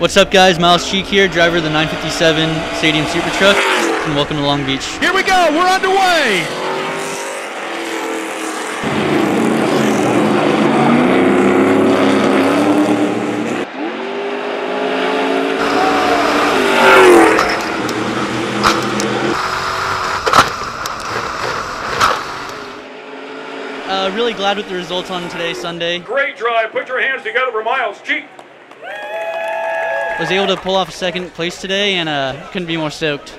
What's up, guys? Myles Cheek here, driver of the 957 Stadium Super Truck, and welcome to Long Beach. Here we go. We're underway. Uh, really glad with the results on today, Sunday. Great drive. Put your hands together for Myles Cheek. Was able to pull off second place today, and uh, couldn't be more stoked.